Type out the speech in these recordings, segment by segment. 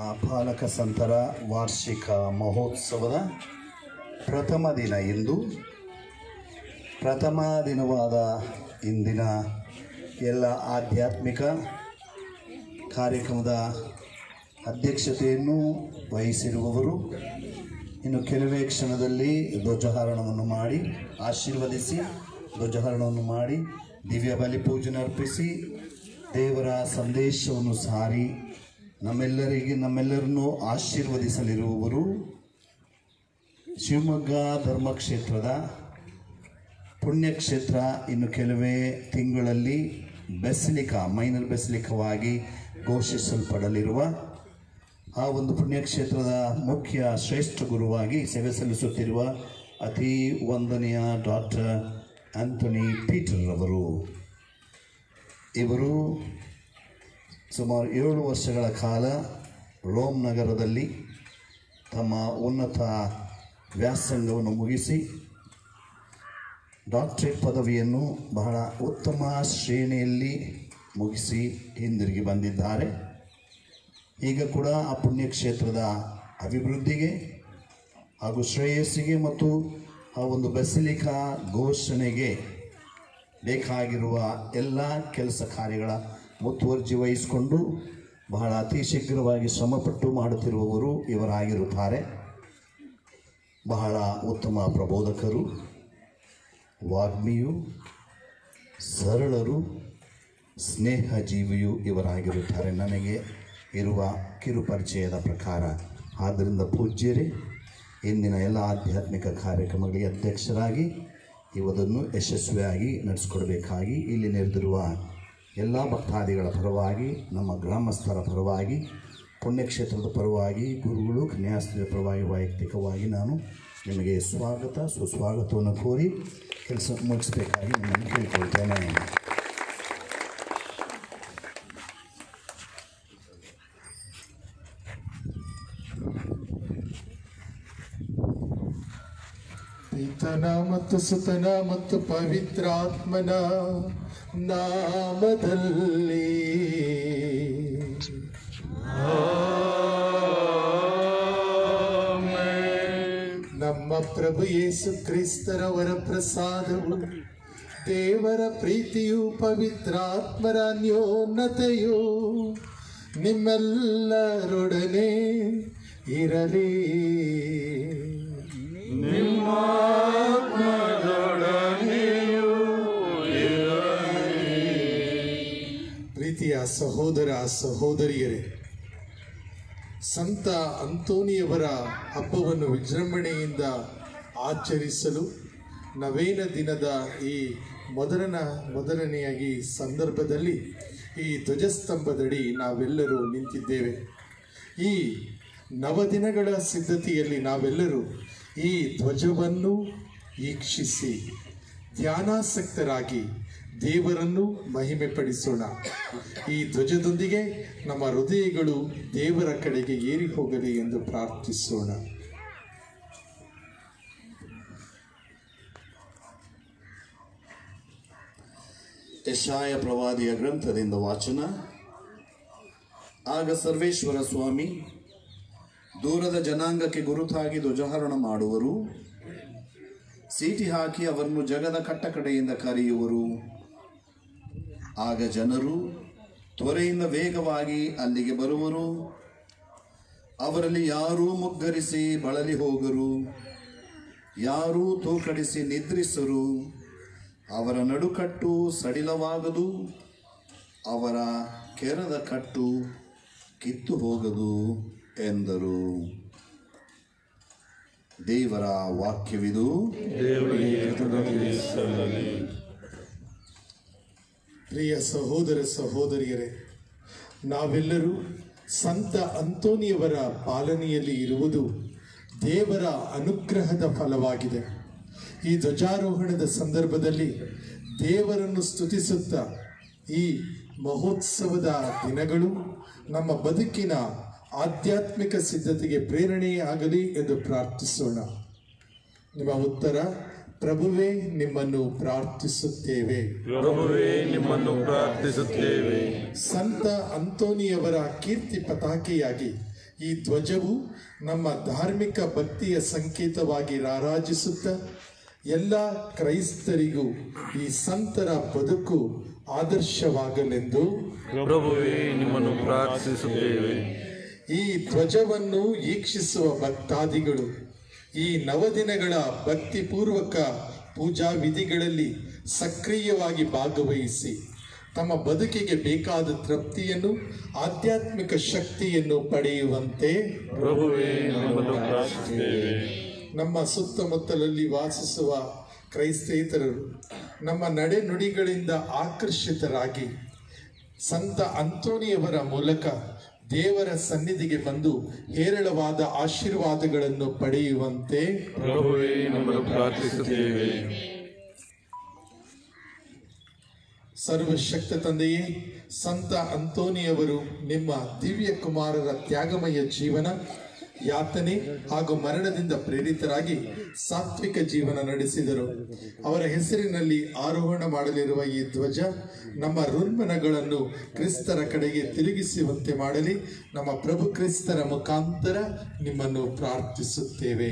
ಪಾಲಕ ಸಂತರ ವಾರ್ಷಿಕ ಮಹೋತ್ಸವದ ಪ್ರಥಮ ದಿನ ಇಂದು. ಪ್ರಥಮ ದಿನವಾದ ಇಂದಿನ ಎಲ್ಲ ಆಧ್ಯಾತ್ಮಿಕ ಕಾರ್ಯಕ್ರಮದ ಅಧ್ಯಕ್ಷತೆಯನ್ನು ವಹಿಸಿರುವವರು, ಇನ್ನು ಕೆಲವೇ ಕ್ಷಣದಲ್ಲಿ ಧ್ವಜಹರಣವನ್ನು ಮಾಡಿ ಆಶೀರ್ವದಿಸಿ ಧ್ವಜಹರಣವನ್ನು ಮಾಡಿ ದಿವ್ಯ ಬಲಿ ಪೂಜನೆ ಅರ್ಪಿಸಿ ದೇವರ ಸಂದೇಶವನ್ನು ಸಾರಿ ನಮ್ಮೆಲ್ಲರಿಗೆ, ನಮ್ಮೆಲ್ಲರನ್ನು ಆಶೀರ್ವದಿಸಲಿರುವವರು ಶಿವಮೊಗ್ಗ ಧರ್ಮಕ್ಷೇತ್ರದ ಪುಣ್ಯಕ್ಷೇತ್ರ ಇನ್ನು ಕೆಲವೇ ತಿಂಗಳಲ್ಲಿ ಬೆಸಲಿಕ, ಮೈನರ್ ಬೆಸಲಿಕವಾಗಿ ಘೋಷಿಸಲ್ಪಡಲಿರುವ ಆ ಒಂದು ಪುಣ್ಯಕ್ಷೇತ್ರದ ಮುಖ್ಯ ಶ್ರೇಷ್ಠ ಗುರುವಾಗಿ ಸೇವೆ ಸಲ್ಲಿಸುತ್ತಿರುವ ಅತಿ ವಂದನೆಯ ಡಾಕ್ಟರ್ ಆಂಥೋನಿ ಪೀಟರ್ ಅವರು. ಇವರು ಸುಮಾರು ಏಳು ವರ್ಷಗಳ ಕಾಲ ರೋಮ್ ನಗರದಲ್ಲಿ ತಮ್ಮ ಉನ್ನತ ವ್ಯಾಸಂಗವನ್ನು ಮುಗಿಸಿ ಡಾಕ್ಟ್ರೇಟ್ ಪದವಿಯನ್ನು ಬಹಳ ಉತ್ತಮ ಶ್ರೇಣಿಯಲ್ಲಿ ಮುಗಿಸಿ ಹಿಂದಿರುಗಿ ಬಂದಿದ್ದಾರೆ. ಈಗ ಕೂಡ ಆ ಪುಣ್ಯಕ್ಷೇತ್ರದ ಅಭಿವೃದ್ಧಿಗೆ ಹಾಗೂ ಶ್ರೇಯಸ್ಸಿಗೆ ಮತ್ತು ಆ ಒಂದು ಬೆಸಲಿಕಾ ಘೋಷಣೆಗೆ ಬೇಕಾಗಿರುವ ಎಲ್ಲ ಕೆಲಸ ಕಾರ್ಯಗಳ ಮುತುವರ್ಜಿ ವಹಿಸಿಕೊಂಡು ಬಹಳ ಅತಿ ಶೀಘ್ರವಾಗಿ ಶ್ರಮಪಟ್ಟು ಮಾಡುತ್ತಿರುವವರು ಇವರಾಗಿರುತ್ತಾರೆ. ಬಹಳ ಉತ್ತಮ ಪ್ರಬೋಧಕರು, ವಾಗ್ಮಿಯು, ಸರಳರು ಸ್ನೇಹ ಜೀವಿಯು ಇವರಾಗಿರುತ್ತಾರೆ. ನನಗೆ ಇರುವ ಕಿರುಪರಿಚಯದ ಪ್ರಕಾರ, ಆದ್ದರಿಂದ ಪೂಜ್ಯರೇ, ಇಂದಿನ ಎಲ್ಲ ಆಧ್ಯಾತ್ಮಿಕ ಕಾರ್ಯಕ್ರಮಗಳಿಗೆ ಅಧ್ಯಕ್ಷರಾಗಿ ಇವದನ್ನು ಯಶಸ್ವಿಯಾಗಿ ನಡೆಸಿಕೊಡಬೇಕಾಗಿ ಇಲ್ಲಿ ನೆರೆದಿರುವ ಎಲ್ಲ ಭಕ್ತಾದಿಗಳ ಪರವಾಗಿ, ನಮ್ಮ ಗ್ರಾಮಸ್ಥರ ಪರವಾಗಿ, ಪುಣ್ಯಕ್ಷೇತ್ರದ ಪರವಾಗಿ, ಗುರುಗಳು, ಕನ್ಯಾಸ್ತ್ರೀಯ ಪರವಾಗಿ, ವೈಯಕ್ತಿಕವಾಗಿ ನಾನು ನಿಮಗೆ ಸ್ವಾಗತ, ಸುಸ್ವಾಗತವನ್ನು ಕೋರಿ ಕೆಲಸ ಮುಗಿಸಬೇಕಾಗಿ ನಿಮ್ಮನ್ನು ಕೇಳಿಕೊಳ್ತೇನೆ. ಮತ್ತು ಸುತನ ಮತ್ತು ಪವಿತ್ರಾತ್ಮನ ನಾಮದಲ್ಲಿ. ನಮ್ಮ ಪ್ರಭು ಯೇಸು ಕ್ರಿಸ್ತರವರ ಪ್ರಸಾದವು ದೇವರ ಪ್ರೀತಿಯು ಪವಿತ್ರಾತ್ಮರ ಅನ್ಯೋನ್ನತೆಯು ನಿಮ್ಮೆಲ್ಲರೊಡನೆ ಇರಲಿ. ಪ್ರೀತಿಯ ಸಹೋದರ ಸಹೋದರಿಯರೇ, ಸಂತ ಅಂತೋನಿಯವರ ಹಬ್ಬವನ್ನು ವಿಜೃಂಭಣೆಯಿಂದ ಆಚರಿಸಲು ನವೇನ ದಿನದ ಈ ಮೊದಲನ ಮೊದಲನೆಯಾಗಿ ಸಂದರ್ಭದಲ್ಲಿ ಈ ಧ್ವಜಸ್ತಂಭದಡಿ ನಾವೆಲ್ಲರೂ ನಿಂತಿದ್ದೇವೆ. ಈ ನವದಿನಗಳ ಸಿದ್ಧತೆಯಲ್ಲಿ ನಾವೆಲ್ಲರೂ ಈ ಧ್ವಜವನ್ನು ವೀಕ್ಷಿಸಿ ಧ್ಯಾನಾಸಕ್ತರಾಗಿ ದೇವರನ್ನು ಮಹಿಮೆ ಪಡಿಸೋಣ ಈ ಧ್ವಜದೊಂದಿಗೆ ನಮ್ಮ ಹೃದಯಗಳು ದೇವರ ಕಡೆಗೆ ಏರಿ ಹೋಗಲಿ ಎಂದು ಪ್ರಾರ್ಥಿಸೋಣ. ಯಶಾಯ ಪ್ರವಾದಿಯ ಗ್ರಂಥದಿಂದ ವಾಚನ. ಆಗ ಸರ್ವೇಶ್ವರ ಸ್ವಾಮಿ, ದೂರದ ಜನಾಂಗಕ್ಕೆ ಗುರುತಾಗಿ ಧ್ವಜಹರಣ ಮಾಡುವರು. ಸೀಟಿ ಹಾಕಿ ಅವರನ್ನು ಜಗದ ಕಟ್ಟಕಡೆಯಿಂದ ಕರೆಯುವರು. ಆಗ ಜನರು ತ್ವರೆಯಿಂದ ವೇಗವಾಗಿ ಅಲ್ಲಿಗೆ ಬರುವರು. ಅವರಲ್ಲಿ ಯಾರೂ ಮುಗ್ಗರಿಸಿ ಬಳಲಿ ಹೋಗರು. ಯಾರೂ ತೂಕಡಿಸಿ ನಿದ್ರಿಸರು. ಅವರ ನಡುಕಟ್ಟು ಸಡಿಲವಾಗದು. ಅವರ ಕೆರದ ಕಟ್ಟು ಕಿತ್ತು ಹೋಗದು ಎಂದರು. ದೇವರ ವಾಕ್ಯವಿದು. ಪ್ರಿಯ ಸಹೋದರ ಸಹೋದರಿಯರೇ, ನಾವೆಲ್ಲರೂ ಸಂತ ಅಂತೋನಿಯವರ ಪಾಲನೆಯಲ್ಲಿ ಇರುವುದು ದೇವರ ಅನುಗ್ರಹದ ಫಲವಾಗಿದೆ. ಈ ಧ್ವಜಾರೋಹಣದ ಸಂದರ್ಭದಲ್ಲಿ ದೇವರನ್ನು ಸ್ತುತಿಸುತ್ತಾ ಈ ಮಹೋತ್ಸವದ ದಿನಗಳು ನಮ್ಮ ಬದುಕಿನ ಆಧ್ಯಾತ್ಮಿಕ ಸಿದ್ಧತೆಗೆ ಪ್ರೇರಣೆಯಾಗಲಿ ಎಂದು ಪ್ರಾರ್ಥಿಸೋಣ. ನಿಮ್ಮ ಉತ್ತರ ಪ್ರಭುವೇ ನಿಮ್ಮನ್ನು ಪ್ರಾರ್ಥಿಸುತ್ತೇವೆ. ಪ್ರಭುವೇ ನಿಮ್ಮನ್ನು ಪ್ರಾರ್ಥಿಸುತ್ತೇವೆ. ಸಂತ ಅಂತೋನಿಯವರ ಕೀರ್ತಿ ಪತಾಕೆಯಾಗಿ ಈ ಧ್ವಜವು ನಮ್ಮ ಧಾರ್ಮಿಕ ಭಕ್ತಿಯ ಸಂಕೇತವಾಗಿ ರಾರಾಜಿಸುತ್ತ ಎಲ್ಲ ಕ್ರೈಸ್ತರಿಗೂ ಈ ಸಂತರ ಬದುಕು ಆದರ್ಶವಾಗಲೆಂದು ಪ್ರಭುವೇ ನಿಮ್ಮನ್ನು ಪ್ರಾರ್ಥಿಸುತ್ತೇವೆ. ಈ ಧ್ವಜವನ್ನು ವೀಕ್ಷಿಸುವ ಭಕ್ತಾದಿಗಳು ಈ ನವದಿನಗಳ ಭಕ್ತಿಪೂರ್ವಕ ಪೂಜಾ ವಿಧಿಗಳಲ್ಲಿ ಸಕ್ರಿಯವಾಗಿ ಭಾಗವಹಿಸಿ ತಮ್ಮ ಬದುಕಿಗೆ ಬೇಕಾದ ತೃಪ್ತಿಯನ್ನು ಆಧ್ಯಾತ್ಮಿಕ ಶಕ್ತಿಯನ್ನು ಪಡೆಯುವಂತೆ ನಮ್ಮ ಸುತ್ತಮುತ್ತಲಲ್ಲಿ ವಾಸಿಸುವ ಕ್ರೈಸ್ತೇತರರು ನಮ್ಮ ನಡೆನುಡಿಗಳಿಂದ ಆಕರ್ಷಿತರಾಗಿ ಸಂತ ಅಂತೋನಿಯವರ ಮೂಲಕ ದೇವರ ಸನ್ನಿಧಿಗೆ ಬಂದು ಹೇರಳವಾದ ಆಶೀರ್ವಾದಗಳನ್ನು ಪಡೆಯುವಂತೆ ಪ್ರಾರ್ಥಿಸುತ್ತೇವೆ. ಸರ್ವಶಕ್ತ ತಂದೆಯೇ ಸಂತ ಅಂತೋನಿಯವರು ನಿಮ್ಮ ದಿವ್ಯ ಕುಮಾರರ ತ್ಯಾಗಮಯ ಜೀವನ ಯಾತನೆ ಹಾಗೂ ಮರಣದಿಂದ ಪ್ರೇರಿತರಾಗಿ ಸಾತ್ವಿಕ ಜೀವನ ನಡೆಸಿದರು. ಅವರ ಹೆಸರಿನಲ್ಲಿ ಆರೋಹಣ ಮಾಡಲಿರುವ ಈ ಧ್ವಜ ನಮ್ಮ ಋರ್ಮನಗಳನ್ನು ಕ್ರಿಸ್ತರ ಕಡೆಗೆ ತಿರುಗಿಸುವಂತೆ ಮಾಡಲಿ. ನಮ್ಮ ಪ್ರಭು ಕ್ರಿಸ್ತರ ಮುಖಾಂತರ ನಿಮ್ಮನ್ನು ಪ್ರಾರ್ಥಿಸುತ್ತೇವೆ.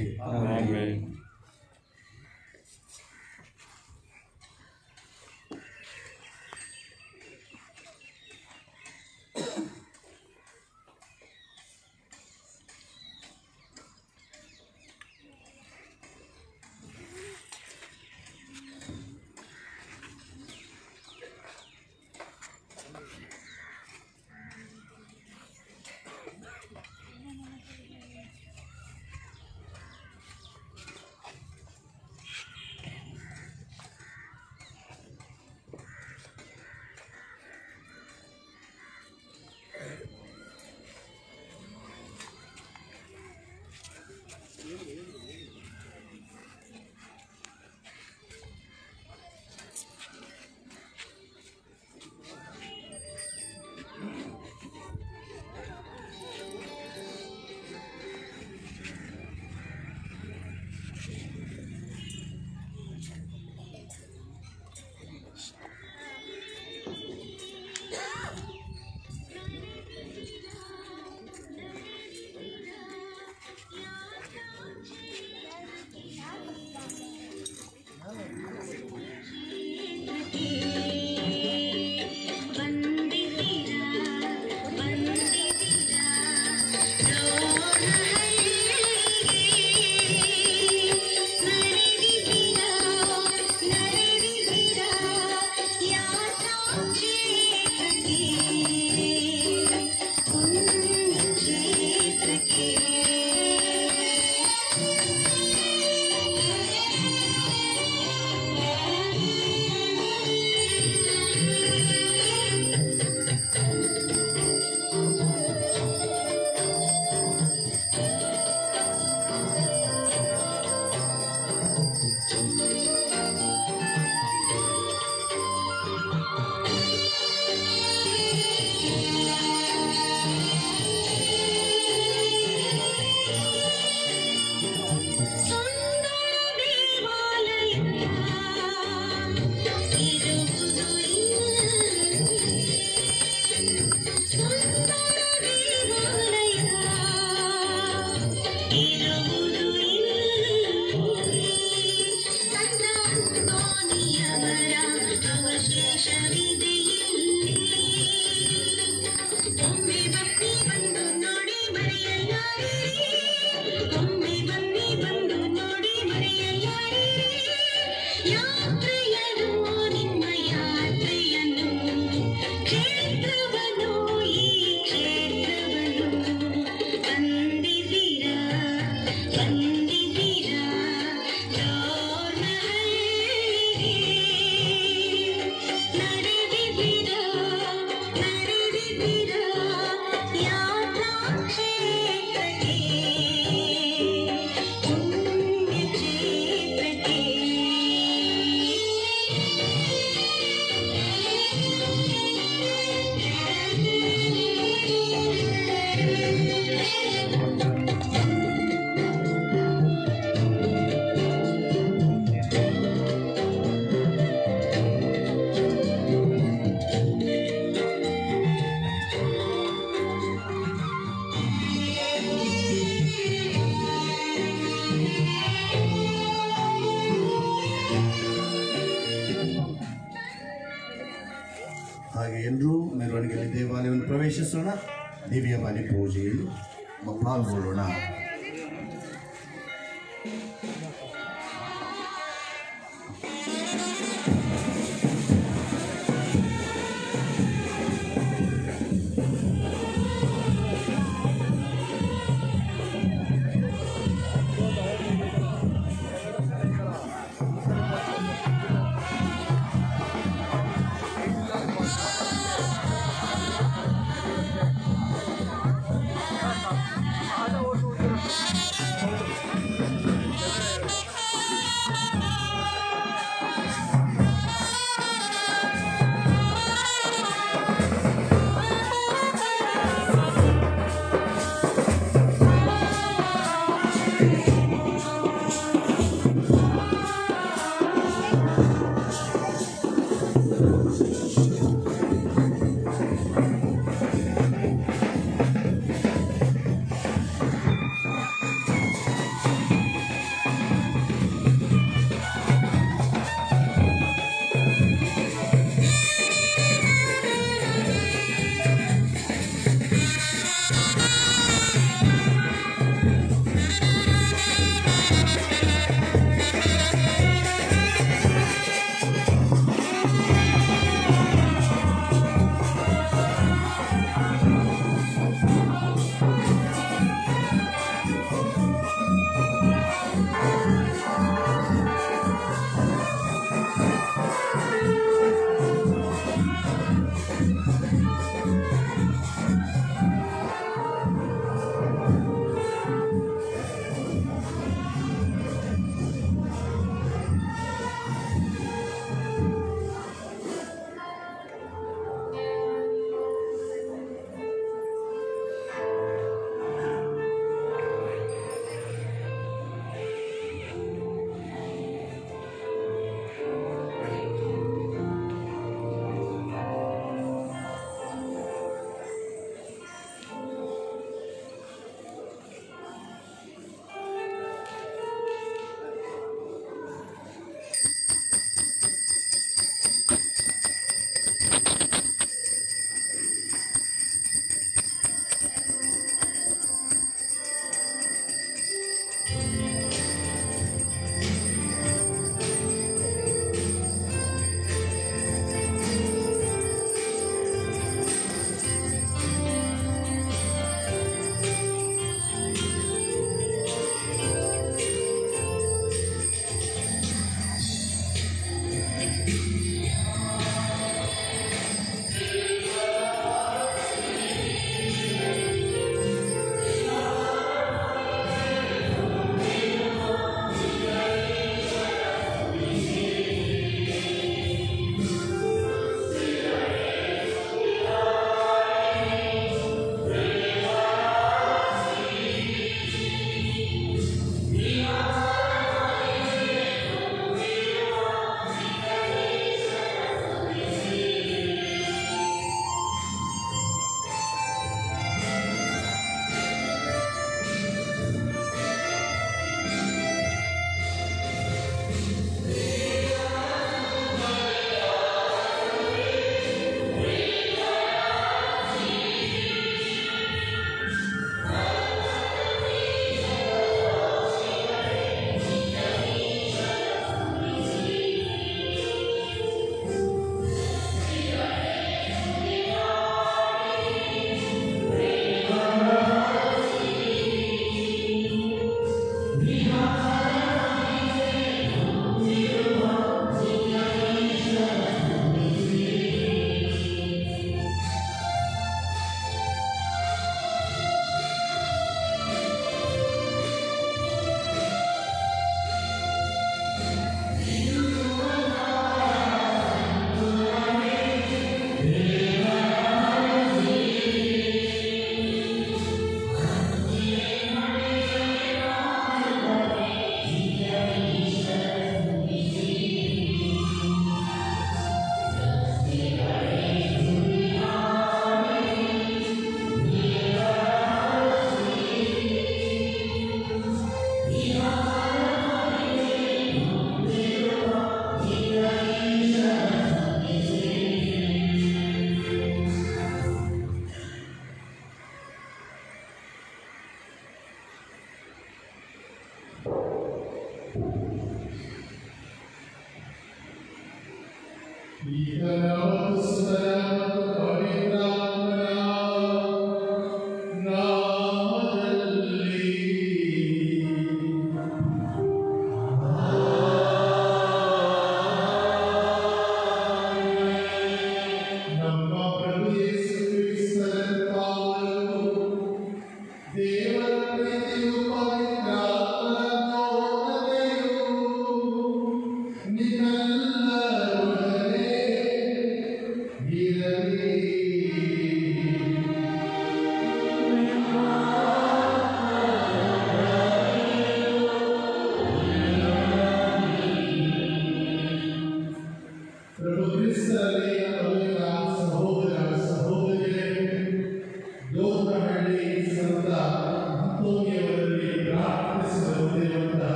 बोलो ना।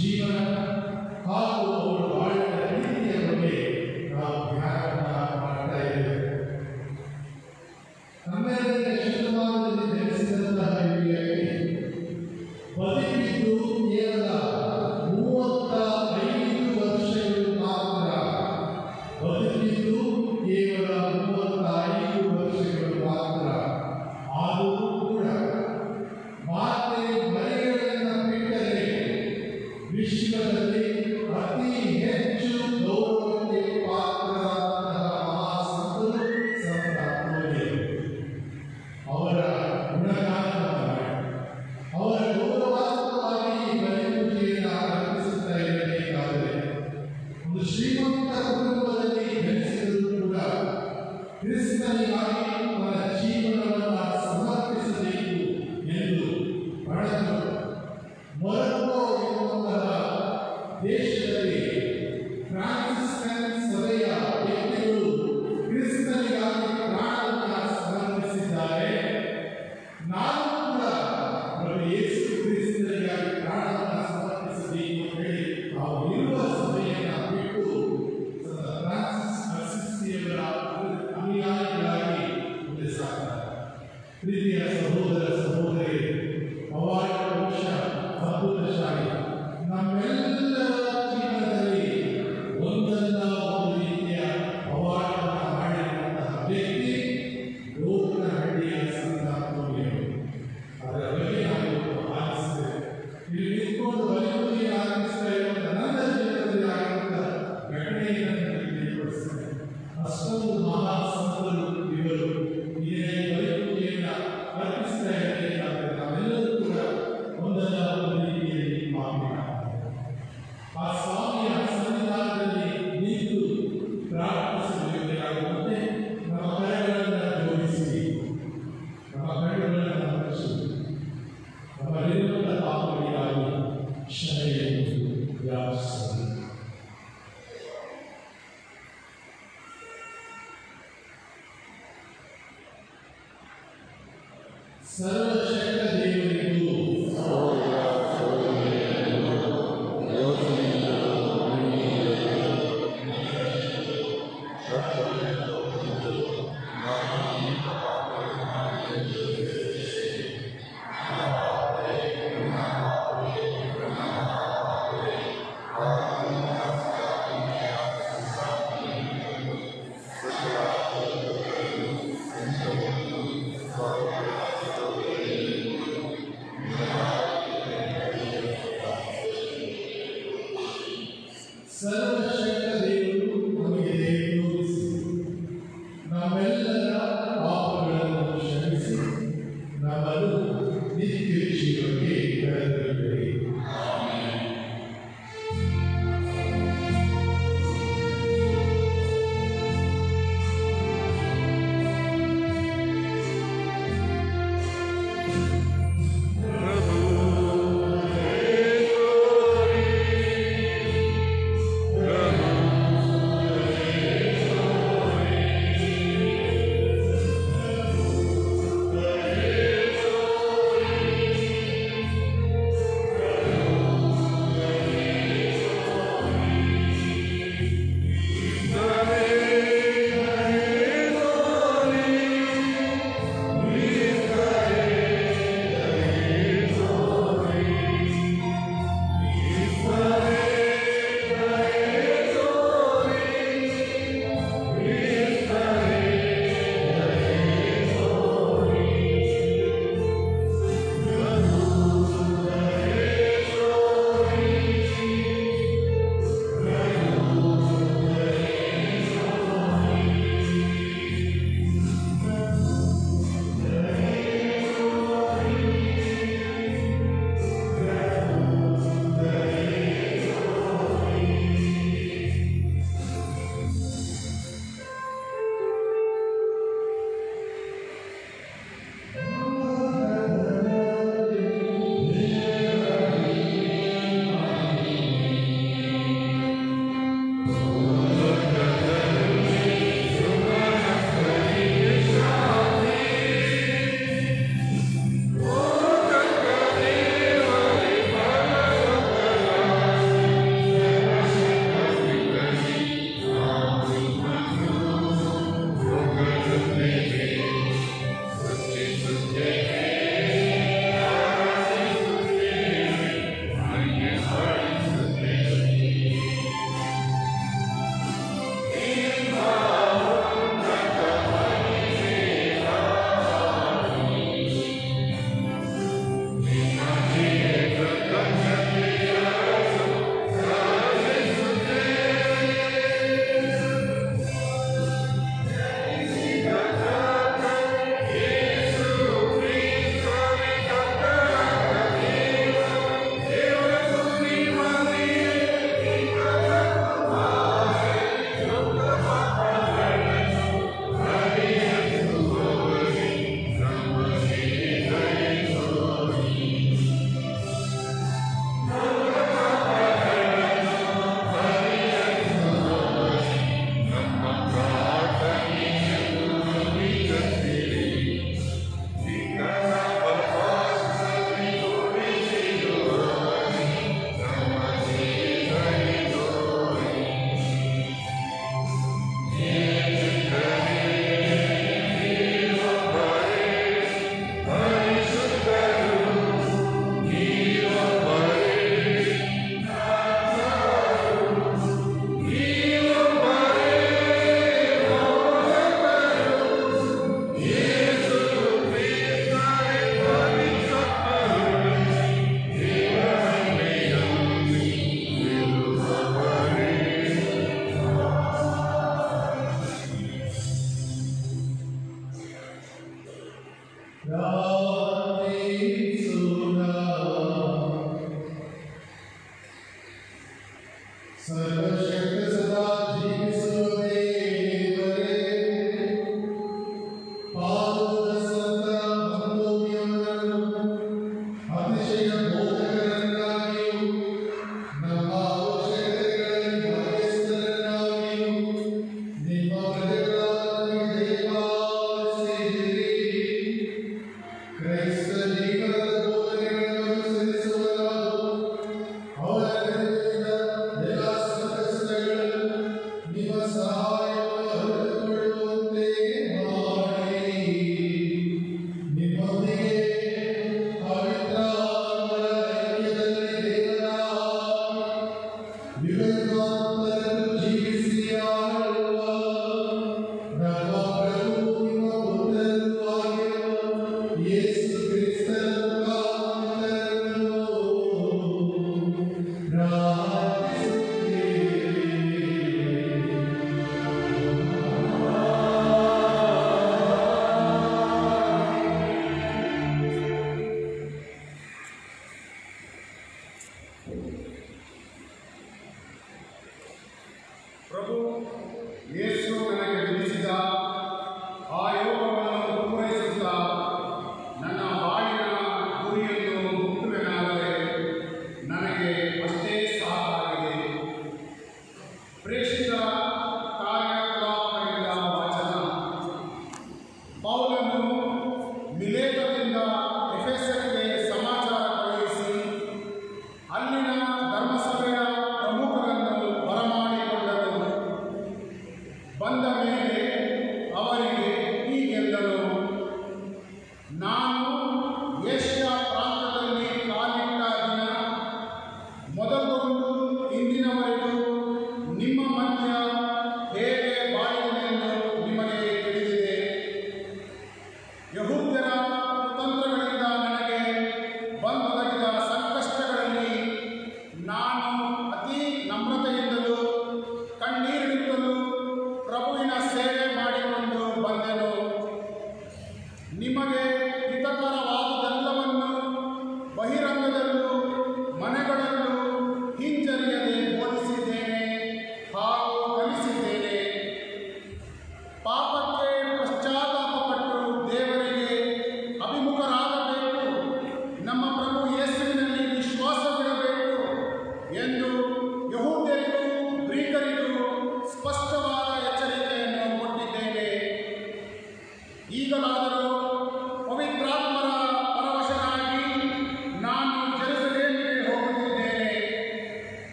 ಜೀವನ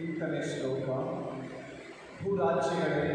ಕೀರ್ತನೆ ಶ್ಲೋಕ ಭೂರಾಜ್ಯಗಳೇ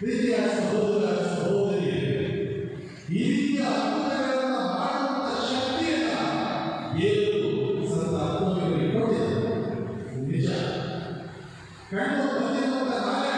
ವಿದ್ಯಾ ಸಹೋದರ ಸಹೋದರಿಯರೇ ಈ ರೀತಿಯ ಅನುಭವಗಳನ್ನು ಮಾಡುವಂಥ ಶಕ್ತಿಯನ್ನು ಏಳು ಸಂತ ಅನುಭವಿಗಳಿಗೆ ಕೊಟ್ಟಿದ್ದಾರೆ ನಿಜ ಕಂಡು ಬಂದಿರುವಂಥ ನಾಳೆ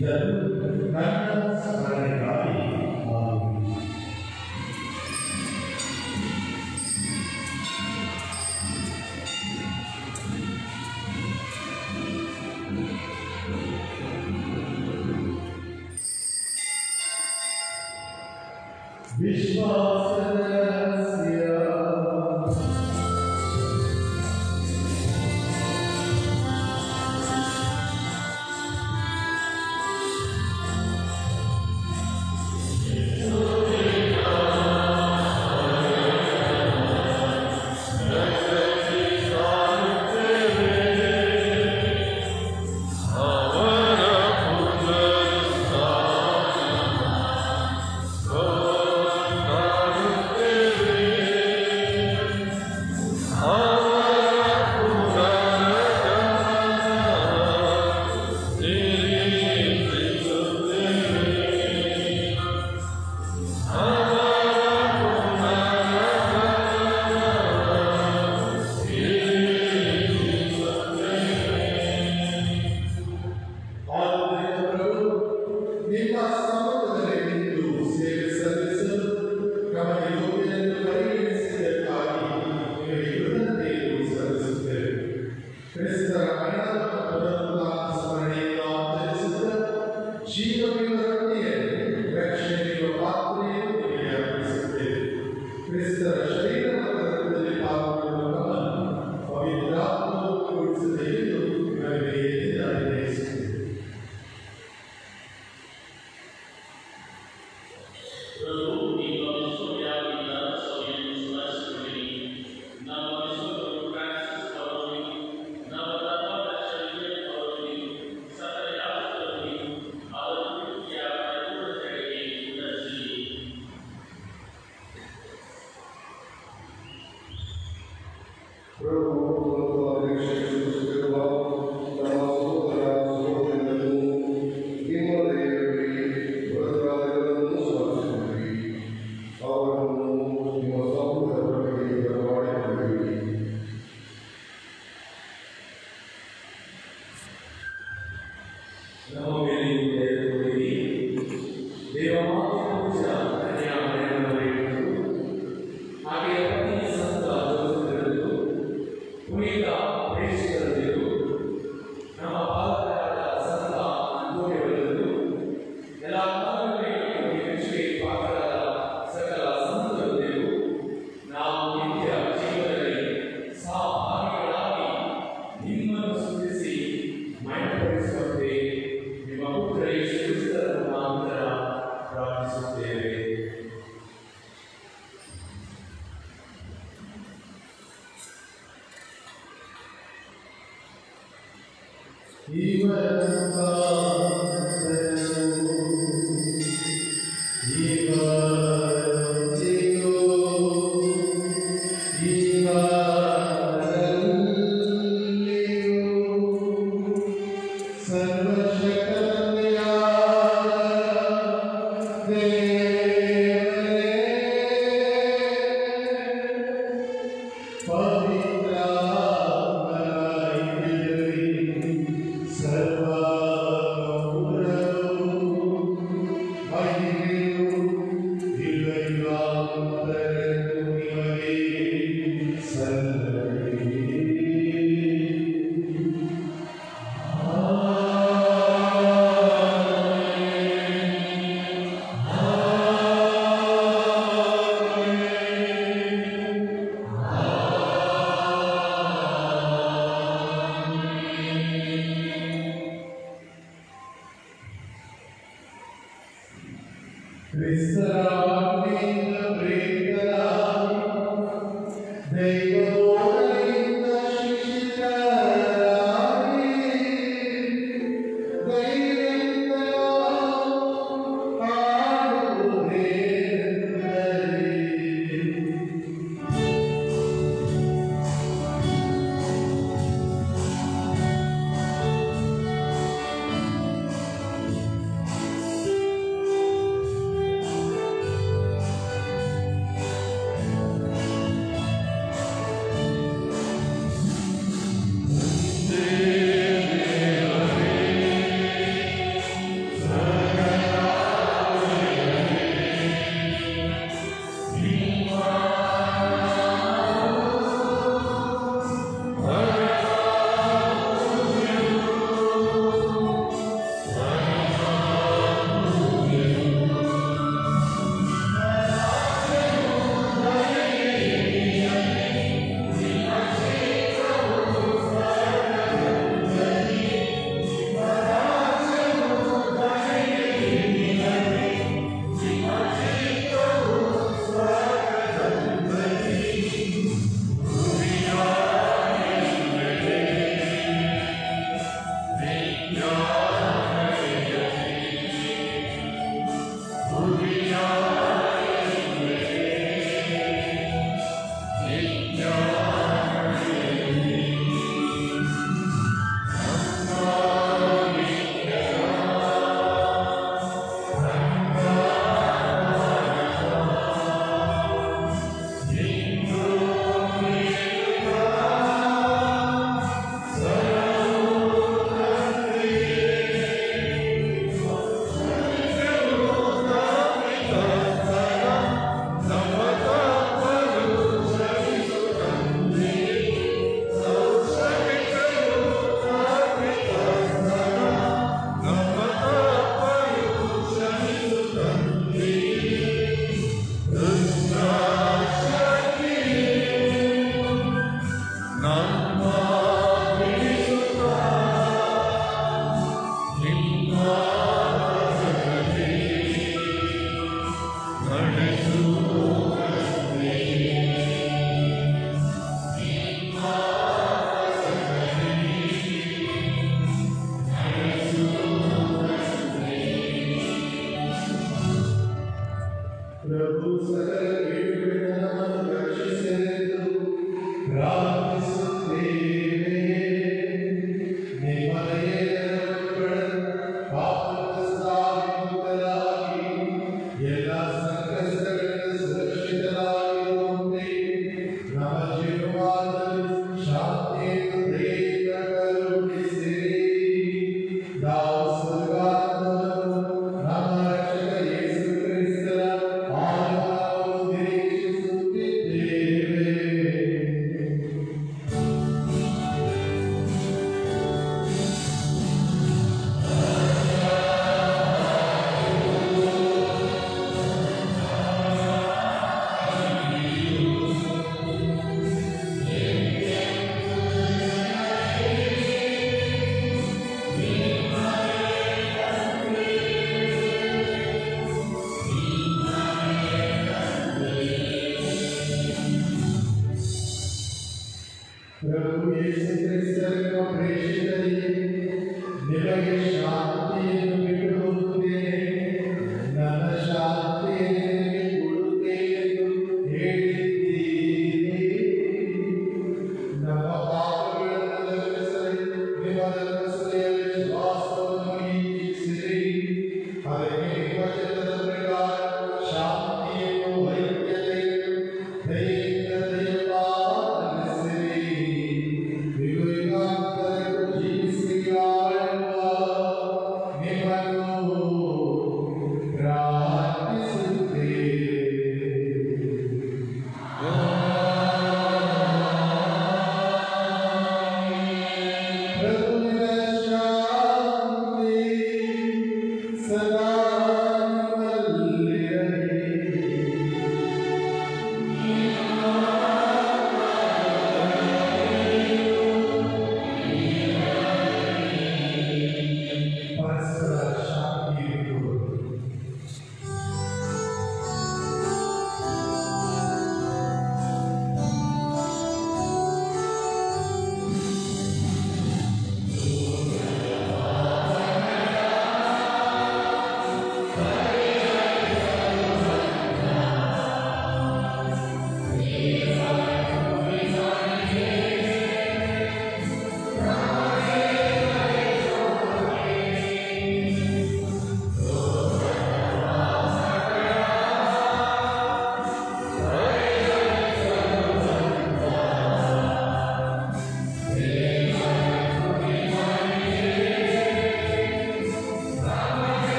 Yeah. ಇವರ